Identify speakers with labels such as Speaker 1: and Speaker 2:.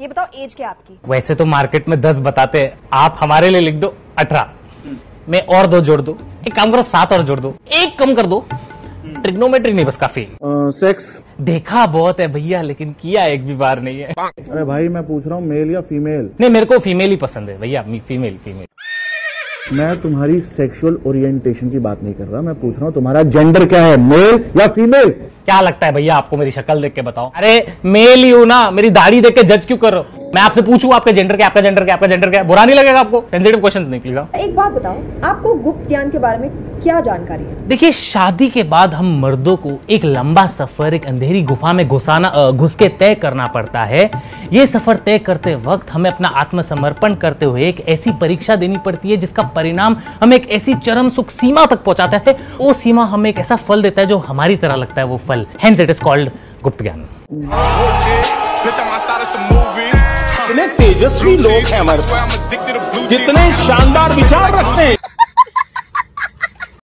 Speaker 1: ये बताओ एज क्या आपकी?
Speaker 2: वैसे तो मार्केट में दस बताते हैं। आप हमारे लिए लिख दो अठारह। मैं और दो जोड़ दो। एक काम करो सात और जोड़ दो। एक कम कर दो। ट्रिग्नोमेट्री नहीं बस काफ़ी।
Speaker 3: सेक्स
Speaker 2: देखा बहुत है भैया लेकिन किया एक भी बार नहीं है।
Speaker 3: अरे भाई मैं पूछ रहा हूँ मेल या फीमेल
Speaker 2: नहीं मेरे को फीमेल ही पसंद है। भैया फीमेल फीमेल
Speaker 3: मैं तुम्हारी सेक्सुअल ओरिएंटेशन की बात नहीं कर रहा, मैं पूछ रहा हूँ तुम्हारा जेंडर क्या है मेल या फीमेल
Speaker 2: क्या लगता है भैया आपको मेरी शक्ल देख के बताओ? अरे मेल ही हूँ ना, मेरी दाढ़ी देख के जज क्यों कर मैं आपसे पूछूँ आपके जेंडर क्या आपका जेंडर क्या आपका जेंडर क्या बुरा नहीं लगेगा आपको? सेंसिटिव क्वेश्चन नहीं प्लीज़
Speaker 1: एक बात बताओ आपको गुप्त ज्ञान के बारे में क्या जानकारी है?
Speaker 2: देखिए शादी के बाद हम मर्दों को एक लंबा सफ़र एक अंधेरी गुफा में घुसाना घुस के तय करना पड़ता है। ये सफ़र तय करते वक्त हमें अपना आत्मसमर्पण करते हुए एक ऐसी परीक्षा देनी पड़ती है जिसका परिणाम हमें एक ऐसी चरम सुख सीमा तक पहुंचाता है। वो सीमा हमें एक ऐसा फल देता है जो हमारी तरह लगता है वो फल। हेंस इट इज़ कॉल्ड गुप्त ज्ञान।
Speaker 4: इतने तेजस्वी लोग हैं हमारे जितने शानदार विचार रखते हैं।